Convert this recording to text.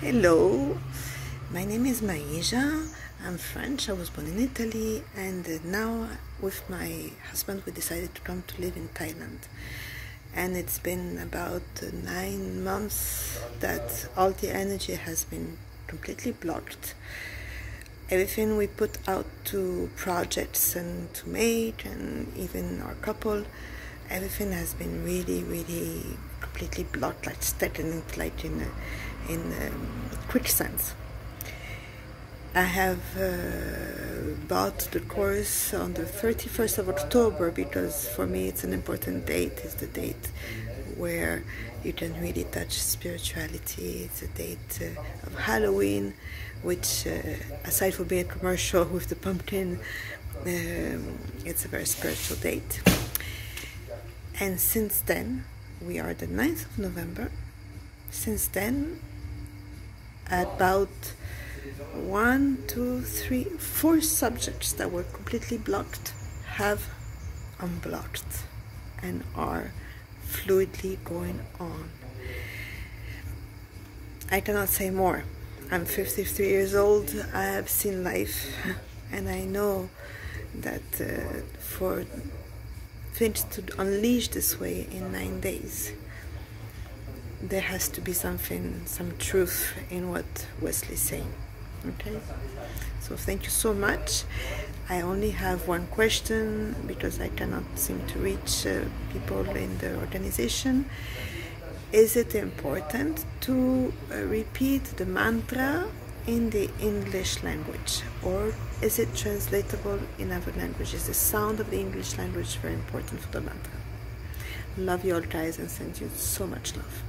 Hello, my name is Maïja. I'm French. I was born in Italy, and now with my husband, we decided to come to live in Thailand. And it's been about nine months that all the energy has been completely blocked. Everything we put out to projects and to make, and even our couple, everything has been really, really completely blocked, like stagnant, like in a, in a quicksand. I have uh, bought the course on the 31st of October because for me it's an important date. It's the date where you can really touch spirituality. It's a date uh, of Halloween, which, uh, aside from being a commercial with the pumpkin, um, it's a very spiritual date. And since then, we are the 9th of November. Since then, about one, two, three, four subjects that were completely blocked have unblocked and are fluidly going on. I cannot say more. I'm 53 years old. I have seen life, and I know that uh, for things to unleash this way in nine days, there has to be something, some truth in what Wesley's saying. Okay, so thank you so much. I only have one question because I cannot seem to reach uh, people in the organization. Is it important to uh, repeat the mantra in the English language or is it translatable in other languages? Is the sound of the English language is very important for the mantra. Love you all guys and send you so much love.